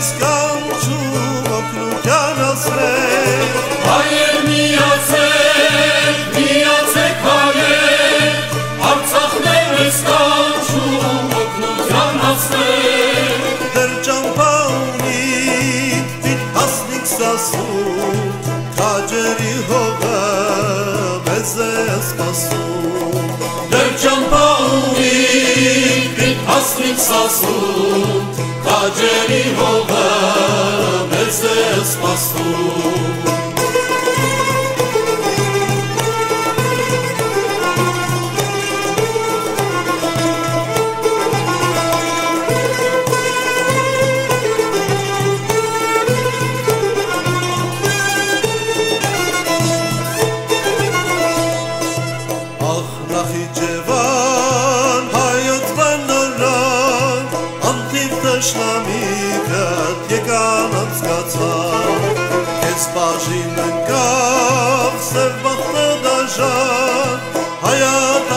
Արցախն է մեզ կանչում օգնության ասներ Հայեր միացեք, միացեք հայեր Արցախն է մեզ կանչում օգնության հասներ Դեր ճամպա ունի պիտ հասնիկ սասում Քաջերի հողը մեզ է սպասում Դեր ճամպա ունի պիտ հասնիկ սասում Կաջերի հողը մեզ է սպասում բախտը դաժան, հայատ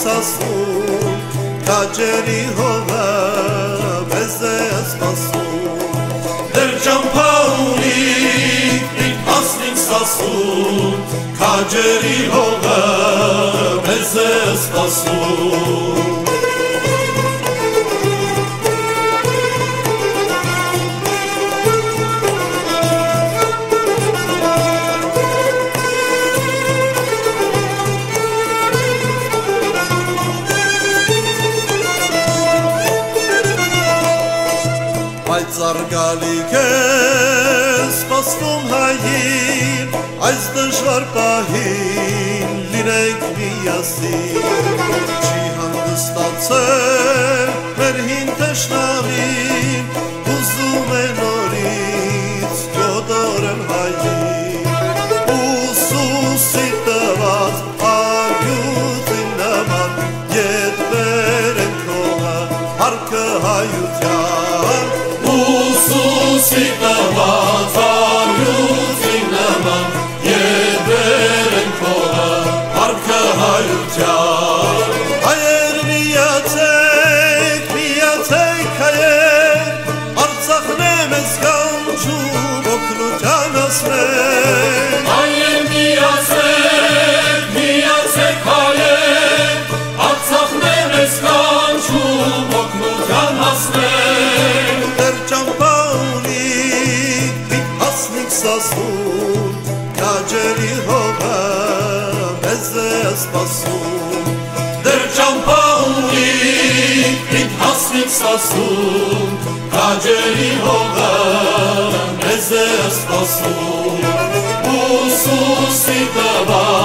սասում, Կաջերի հողը մեզ է սպասում։ Դեր ճամփա ունի իմ հասնիկ սասում Քաջերի հողը մեզ է սպասում Բայց արգալիք է սպասվում հային, այս դժվար պահին լինենք միասին, չի հանդստացել մեր հին թշնամին, ուզում է նորից գոդորել հային, ուսուսի տված ագյուծին նման, ետ մեր են կողը, հարկը հայության, Ուսուսի տված արյուծի նման Երբեր են կողը արկը հայության Հայեր միացեք, միացեք հայեր, Արցախն է մեզ կանչում օգնության ասներ։ Կաջերի հողը մեզ է սպասում։ Դեր ճամփա ունի իմ հասնիկ սասում Կաջերի հողը մեզ է սպասում Ուսուսի տված